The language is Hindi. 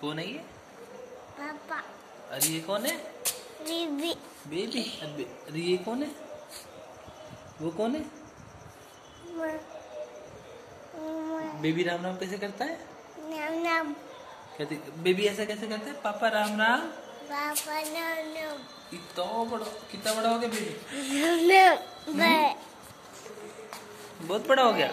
कौन है ये? पापा। अरे ये कौन है? बेबी। बेबी? अरे ये कौन है? वो कौन है? बेबी राम राम कैसे करता है? राम राम। कहते बेबी ऐसा कैसे करता है? पापा राम राम। पापा राम राम। इतना बड़ा कितना बड़ा हो गया बेबी? बहुत बड़ा हो गया।